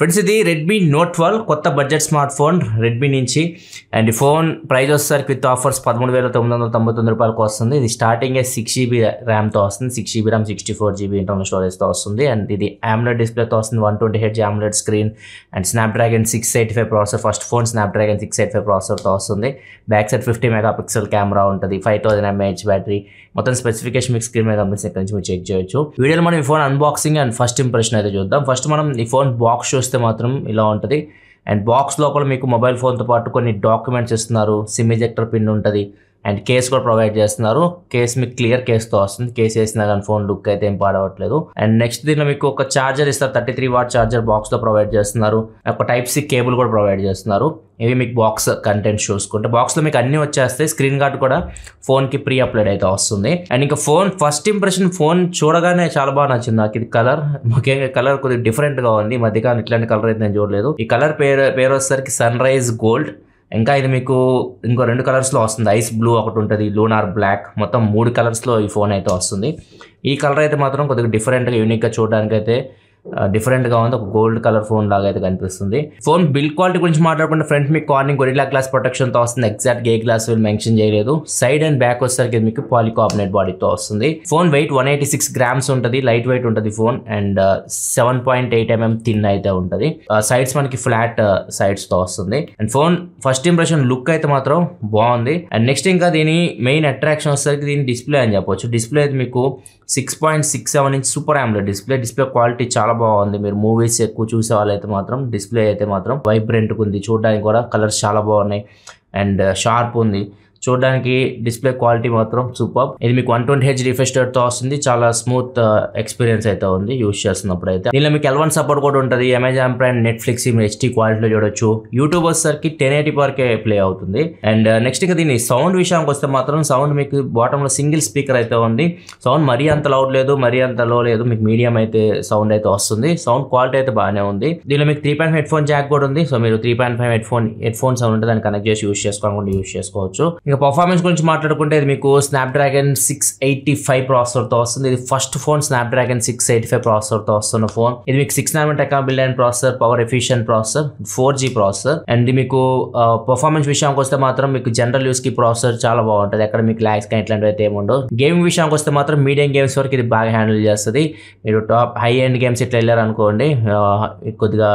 Friends ఇది Redmi note twelve కొత్త budget smart phone Redmi నుంచి. అండ్ ఈ ఫోన్ ప్రైస్ వచ్చేసరికి విత్ ఆఫర్స్ పదమూడు వేల తొమ్మిది వందల తొంభై తొమ్మిది రూపాయలకు వస్తుంది. ఇది స్టార్టింగ్ సిక్స్ జీబీ ర్యామ్తో వస్తుంది. Six GB RAM sixty four GB internal స్టోరేజ్తో వస్తుంది. అండ్ ఇది ఆమ్లెట్ డిస్ప్లేతో వస్తుంది. One twenty hertz AMOLED screen and Snapdragon six eighty five processor first phone Snapdragon six eighty five ప్రాసెసర్తో వస్తుంది. Back side fifty megapixel camera ఉంటుంది. Five thousand mAh battery మొత్తం specification మీకు screen మీద కనిపిస్తే ఇక్కడ నుంచి మీరు చెక్ చేయొచ్చు. వీడియోలో మనం ఈ phone unboxing and first impression అయితే చూద్దాం. ఫస్ట్ మనం ఈ ఫోన్ బాక్స్ చూస్తే మాత్రం ఇలా ఉంటుంది. అండ్ బాక్స్ లోపల మీకు మొబైల్ ఫోన్తో పాటు కొన్ని డాక్యుమెంట్స్ ఇస్తున్నారు. సిమ్ ఎజెక్టర్ పిన్ ఉంటుంది. అండ్ కేస్ కూడా ప్రొవైడ్ చేస్తున్నారు. కేస్ మీకు క్లియర్ కేస్తో వస్తుంది. కేస్ వేసినా కానీ ఫోన్ లుక్ అయితే ఏం పాడవట్లేదు. అండ్ నెక్స్ట్ దీనిలో మీకు ఒక ఛార్జర్ ఇస్తారు. థర్టీ త్రీ వాట్ చార్జర్ బాక్స్లో ప్రొవైడ్ చేస్తున్నారు. ఒక టైప్ సి కేబుల్ కూడా ప్రొవైడ్ చేస్తున్నారు. ఇవి మీకు బాక్స్ కంటెంట్ చూసుకుంటే బాక్స్లో మీకు అన్నీ వచ్చేస్తాయి. స్క్రీన్ గార్డ్ కూడా ఫోన్కి ప్రీ అప్లోడ్ అయితే వస్తుంది. అండ్ ఇంకా ఫోన్ ఫస్ట్ ఇంప్రెషన్ ఫోన్ చూడగానే చాలా బాగా నచ్చింది నాకు. ఇది కలర్ ముఖ్యంగా కలర్ కొద్దిగా డిఫరెంట్గా ఉంది. ఈ మధ్యకాలం ఇట్లాంటి కలర్ అయితే నేను చూడలేదు. ఈ కలర్ పేరు పేరు వచ్చేసరికి సన్ రైజ్ గోల్డ్ ఇంకా ఇది మీకు ఇంకో రెండు కలర్స్లో వస్తుంది. ఐస్ బ్లూ ఒకటి ఉంటుంది లూనార్ బ్లాక్. మొత్తం మూడు కలర్స్లో ఈ ఫోన్ అయితే వస్తుంది. ఈ కలర్ అయితే మాత్రం కొద్దిగా డిఫరెంట్గా యూనిక్గా చూడడానికి అయితే డిఫరెంట్గా ఉంది. ఒక గోల్డ్ కలర్ ఫోన్ లాగా అయితే కనిపిస్తుంది. ఫోన్ బిల్డ్ క్వాలిటీ గురించి మాట్లాడుకుంటే ఫ్రంట్ మీకు కార్నింగ్ గొరిలా గ్లాస్ ప్రొటెక్షన్తో వస్తుంది. ఎగ్జాక్ట్ గే గ్లాస్ మెన్షన్ చేయలేదు. సైడ్ అండ్ బ్యాక్ వచ్చేసరికి మీకు పాలికార్బనేట్ బాడీతో వస్తుంది. Phone weight one eighty six grams ఉంటుంది. లైట్ వెయిట్ ఉంటుంది phone and seven point eight MM thin అయితే ఉంటుంది. సైడ్స్ మనకి ఫ్లాట్ సైడ్స్తో uh, వస్తుంది. And phone first impression look అయితే మాత్రం బాగుంది. అండ్ నెక్స్ట్ ఇంకా దీని మెయిన్ అట్రాక్షన్ వచ్చేసరికి దీని డిస్ప్లే అని చెప్పొచ్చు. డిస్ప్లే అయితే మీకు six point six seven inch super AMOLED display display quality చాలా బాగుంది. మీరు మూవీస్ ఎక్కువ చూసే వాళ్ళైతే మాత్రం డిస్ప్లే అయితే మాత్రం వైబ్రెంట్ ఉంది. చూడడానికి కూడా కలర్స్ చాలా బాగున్నాయి. అండ్ షార్ప్ uh, ఉంది. చూడడానికి డిస్ప్లే క్వాలిటీ మాత్రం సూపర్. ఇది మీకు వన్ ట్వంటీ హెచ్తో వస్తుంది. చాలా స్మూత్ ఎక్స్పీరియన్స్ అయితే ఉంది యూస్ చేస్తున్నప్పుడు అయితే దీనిలో మీకు ఎల్వన్ సపోర్ట్ కూడా ఉంటుంది. అమెజాన్ ప్రైమ్ నెట్ఫ్లిక్స్ మీరు హెచ్టీ క్వాలిటీలో చూడొచ్చు. యూట్యూబ్ వచ్చేసరికి టెన్ ఎయిటీ వరకే ప్లే అవుతుంది. అండ్ నెక్స్ట్ ఇంకా దీని సౌండ్ విషయానికి వస్తే మాత్రం సౌండ్ మీకు బాటమ్లో సింగిల్ స్పీకర్ అయితే ఉంది. సౌండ్ మరీ అంత లౌడ్ లేదు మరీ అంత లో లేదు. మీకు మీడియం అయితే సౌండ్ అయితే వస్తుంది. సౌండ్ క్వాలిటీ అయితే బాగానే ఉంది. దీనిలో మీకు three point headphone jack కూడా ఉంది. సో మీరు three point five headphone headphone sound ఉంటే దాన్ని కనెక్ట్ చేసి యూస్ చేసుకోకుండా యూస్ చేసుకోవచ్చు. ఇంకా పర్ఫార్మెన్స్ గురించి మాట్లాడుకుంటే ఇది మీకు స్నాప్డ్రాగన్ సిక్స్ ఎయిటీ ఫైవ్ ప్రాసెసర్తో వస్తుంది. ఇది first phone Snapdragon six eighty five ప్రాసెసర్తో వస్తున్న ఫోన్ ఇది మీకు six nine టెకాబిల్ and processor power efficient processor four G processor and మీకు పర్ఫార్మెన్స్ విషయానికి వస్తే మాత్రం మీకు జనరల్ యూస్కి ప్రాసెసర్ చాలా బాగుంటుంది. అక్కడ మీకు ల్యాక్స్ కానీ ఇట్లాంటివి అయితే ఏముండవు గేమింగ్ విషయానికి వస్తే మాత్రం మీడియం గేమ్స్ వరకు ఇది బాగా హ్యాండిల్ చేస్తుంది. మీరు టాప్ హై ఎండ్ గేమ్స్ ఇట్లా వెళ్ళారు అనుకోండి కొద్దిగా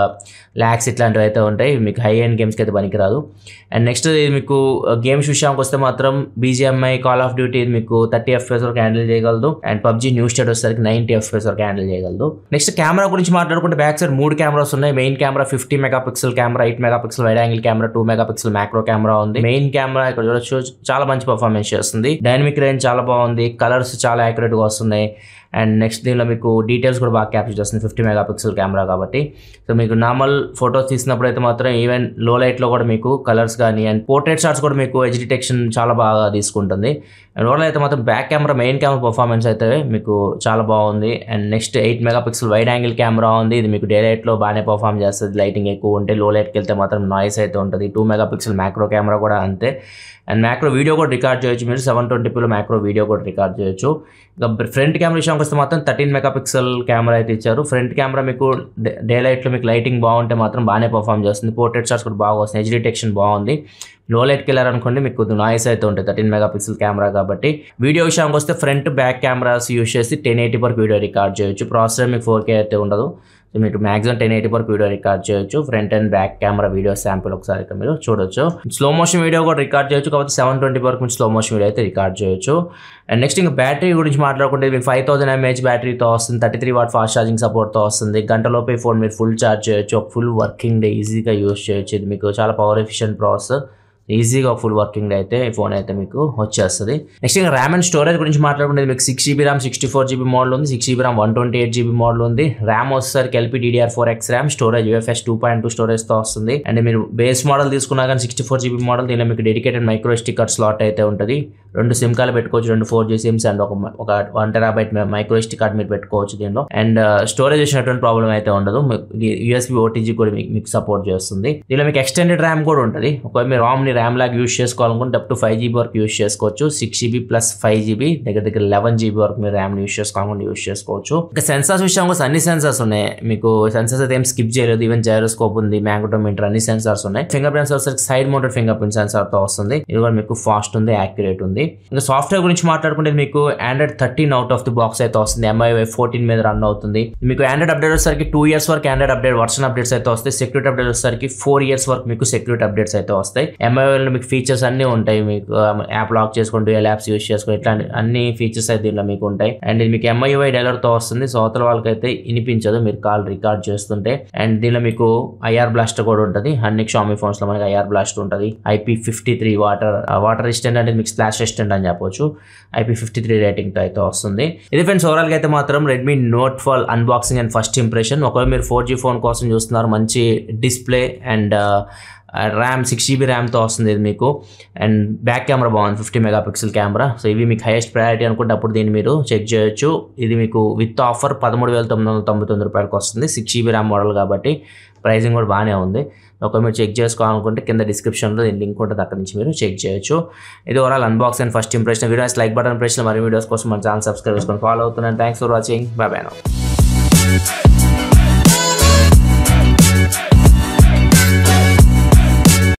ల్యాక్స్ ఇట్లాంటివి అయితే ఉంటాయి. మీకు హై ఎండ్ గేమ్స్కి అయితే పనికిరాదు. అండ్ నెక్స్ట్ మీకు గేమ్స్ విషయానికి వస్తే మాత్రం బీజీఎంఐ కాల్ ఆఫ్ డ్యూటీ మీకు థర్టీ ఎఫ్ఎస్ వరకు హ్యాండిల్ చేయగలదు. అండ్ పబ్జీ న్యూ స్టేట్ వచ్చేసరికి నైన్టీ ఎఫ్ఎస్ వరకు హ్యాండిల్ చేయగలదు. నెక్స్ట్ కెమెరా గురించి మాట్లాడుకుంటే బ్యాక్ సైడ్ మూడు కెమెరాస్ ఉన్నాయి. Main camera fifty megapixel camera eight megapixel wide angle camera two megapixel macro camera ఉంది. మెయిన్ కెమెరా ఇక్కడ చూడొచ్చు. చాలా మంచి పర్ఫార్మెన్స్ చేస్తుంది. డైనమిక్ రేంజ్ చాలా బాగుంది. కలర్స్ చాలా యాక్యురేట్గా వస్తున్నాయి. అండ్ నెక్స్ట్ దీనిలో మీకు డీటెయిల్స్ కూడా బాగా క్యాప్చర్ చేస్తుంది. ఫిఫ్టీ మెగా పిక్సెల్ కెమెరా కాబట్టి. సో మీకు నార్మల్ ఫొటోస్ తీసినప్పుడు అయితే మాత్రం ఈవెన్లో లైట్లో కూడా మీకు కలర్స్ కానీ అండ్ పోర్ట్రేట్ షాట్స్ కూడా మీకు ఎజ్ డిటెక్షన్ చాలా బాగా తీసుకుంటుంది. అండ్ ఓవరాల్ అయితే మాత్రం back camera main camera performance అయితే మీకు చాలా బాగుంది. And next eight megapixel wide angle camera ఉంది. ఇది మీకు డే లైట్లో బాగానే పర్ఫామ్ చేస్తుంది. లైటింగ్ ఎక్కువ ఉంటే లో లైట్కి వెళ్తే మాత్రం నాయిస్ అయితే ఉంటుంది. Two mega pixel macro camera కూడా అంతే. అండ్ మ్యాక్రో వీడియో కూడా రికార్డ్ చేయొచ్చు. మీరు సెవెన్ ట్వంటీపీలో మ్యాక్రో వీడియో కూడా రికార్డ్ చేయొచ్చు. ఇంకా ఫ్రంట్ కెమెరా విషయం వస్తే మాత్రం థర్టీన్ మెగా పిక్సెల్ కెమెరా అయితే ఇచ్చారు. ఫ్రంట్ కెమెరా మీకు డే లైట్లో మీకు లైటింగ్ బాగుంటే మాత్రం బాగానే పర్ఫామ్ చేస్తుంది. పోర్ట్రేట్ షాట్స్ కూడా బాగా వస్తుంది. హెచ్ డిటెక్షన్ బాగుంది. లో లైట్కి వెళ్ళారనుకోండి మీకు కొద్దిగా నాయిస్ అయితే ఉంటుంది థర్టీన్ మెగా పిక్సెల్ కెమెరా కాబట్టి. వీడియో విషయానికి వస్తే ఫ్రంట్ బ్యాక్ కెమెరాస్ యూస్ చేసి టెన్ ఎయిటీ వరకు వీడియో రికార్డ్ చేయొచ్చు. ప్రాసెసర్ మీకు ఫోర్ కే అయితే ఉండదు. సో మీకు మాక్సిమం టెన్ ఎయిటీ వరకు వీడియో రికార్డ్ చేయొచ్చు. Front and back camera video sample ఒకసారి మీరు చూడొచ్చు. స్లో మోషన్ వీడియో కూడా రికార్డ్ చేయొచ్చు. కాబట్టి సెవెన్ ట్వంటీ వరకు స్లో మోషన్ వీడియో అయితే రికార్డ్ చేయొచ్చు. అండ్ నెక్స్ట్ ఇంకా బ్యాటరీ గురించి మాట్లాడుకుంటే మీకు ఫైవ్ థౌసండ్ ఎంఏహెచ్ బ్యాటరీతో వస్తుంది. Thirty three watt fast charging సపోర్ట్తో వస్తుంది. గంటలోపే ఫోన్ మీరు ఫుల్ ఛార్జ్ చేయొచ్చు. ఫుల్ వర్కింగ్ డే ఈజీగా యూస్ చేయొచ్చు. ఇది మీకు చాలా పవర్ ఎఫిషియెంట్ ప్రాసెస్ ఈజీగా ఫుల్ వర్కింగ్ అయితే ఈ ఫోన్ అయితే మీకు వచ్చేస్తుంది. నెక్స్ట్ ఇంకా ర్యామ్ అండ్ స్టోరేజ్ గురించి మాట్లాడుకుంటే మీకు six GB RAM sixty four GB model ఉంది. Six GB RAM one twenty eight GB model ఉంది. ర్యామ్ వచ్చేసరికి LP DDR four X RAM storage UFS two point two స్టోరేజ్తో వస్తుంది. అండ్ మీరు base model తీసుకున్నా కానీ సిక్స్టీ ఫోర్ జీబీ మోడల్ దీనిలో మీకు dedicated micro sticker slot అయితే ఉంటుంది. రెండు సిమ్ కార్డు పెట్టుకోవచ్చు రెండు ఫోర్ జీ సిమ్స్ అండ్ ఒక ఒక one terabyte micro SD card మీరు పెట్టుకోవచ్చు దీనిలో. అండ్ స్టోరేజ్ uh, చేసినటువంటి ప్రాబ్లం అయితే ఉండదు. యూఎస్బి ఓటీజీ కూడా మీకు మీకు సపోర్ట్ చేస్తుంది. దీనిలో మీకు ఎక్స్టెండెడ్ ర్యామ్ కూడా ఉంటుంది. ఒకవేళ మీరు రామ్ని ర్యామ్ లాగ్ యూస్ చేసుకోవాలనుకుంటే అప్ టు ఫైవ్ జీబీ వరకు యూస్ చేసుకోవచ్చు. Six GB plus five GB దగ్గర దగ్గర లెవెన్ జీబీ వరకు మీరు ర్యామ్ యూస్ చేసుకోవాలనుకుంటే యూస్ చేసుకోవచ్చు. ఇంకా సెన్సార్స్ విషయం కోసం అన్ని సెన్సార్స్ ఉన్నాయి. మీకు సెన్సార్స్ అయితే ఏం స్కిప్ చేయలేదు. ఈవెన్ జైరోస్కోప్ ఉంది మ్యాంగోటోమీటర్ అన్ని సెన్సార్స్ ఉన్నాయి. Fingerprint sensor side mounted fingerprint సెన్సార్తో వస్తుంది. ఇది కూడా మీకు ఫాస్ట్ ఉంది యాక్యురేట్ ఉంది. ఇంకా సాఫ్ట్వేర్ గురించి మాట్లాడుకుంటే మీకు Android thirteen out of the box అయితే వస్తుంది. ఎంఐ ఫోర్టీన్ మీద రన్ అవుతుంది. మీకు ఆండ్రాయిడ్ అప్డేట్ వచ్చేసరికి టూ ఇయర్స్ వరకు ఆండ్రాయిడ్ అప్డేట్ వర్షన్ అప్డేట్స్ అయితే వస్తాయి. సెక్యూరిటీ అప్డేట్ వచ్చేసరికి ఫోర్ ఇయర్స్ వరకు మీకు సెక్యూరిటీ అప్డేట్స్ అయితే వస్తాయి. ఎంఐ లో మీకు ఫీచర్స్ అన్ని ఉంటాయి. మీకు యాప్ లాక్ చేసుకుంటూ ఏ యాప్స్ యూస్ చేసుకుంటూ ఇట్లాంటి అన్ని ఫీచర్స్ అయితే దీనిలో మీకు ఉంటాయి. అండ్ ఇది మీకు ఎంఐవై డైలర్తో వస్తుంది. సోతల వాళ్ళకి వాళ్ళకైతే వినిపించదు. మీరు కాల్ రికార్డ్ చేస్తుంటే. అండ్ దీనిలో మీకు ఐఆర్ బ్లాస్ట్ కూడా ఉంటుంది. అన్ని షామీ ఫోన్స్లో మనకి ఐఆర్ బ్లాస్ట్ ఉంటుంది. IP fifty three water water resistant అనేది మీకు స్లాష్ రెసిస్టెంట్ అని చెప్పొచ్చు. ఐపీ ఫిఫ్టీ త్రీ రేటింగ్తో అయితే వస్తుంది. ఇది ఫ్రెండ్స్ ఓవరాల్ అయితే మాత్రం రెడ్మీ నోట్ ఫాల్ అన్బాక్సింగ్ అండ్ ఫస్ట్ ఇంప్రెషన్ ఒకవేళ మీరు ఫోర్ జీ ఫోన్ కోసం చూస్తున్నారు మంచి display and RAM six GB ర్యామ్తో వస్తుంది ఇది మీకు. అండ్ బ్యాక్ కెమెరా బాగుంది fifty mega pixel camera. So ఇవి మీకు హైయెస్ట్ ప్రయారిటీ అనుకుంటే అప్పుడు దీన్ని మీరు చెక్ చేయొచ్చు. ఇది మీకు విత్ ఆఫర్ పదమూడు వేల తొమ్మిది వందల తొంభై తొమ్మిది రూపాయలకి వస్తుంది. సిక్స్ జీబీ ర్యామ్ మోడల్ కాబట్టి ప్రైజింగ్ కూడా బాగానే ఉంది. ఒకవేళ మీరు చెక్ చేసుకోవాలనుకుంటే కింద డిస్క్రిప్షన్లో దీని లింక్ ఉంటుంది అక్కడ నుంచి మీరు చెక్ చేయొచ్చు. ఇది overall unbox and first impression videos like button ప్రెషన్ మరి వీడియోస్ కోసం మన ఛానల్ సబ్స్క్రైబ్ చేసుకొని ఫాలో అవుతున్నాను thanks for watching bye bye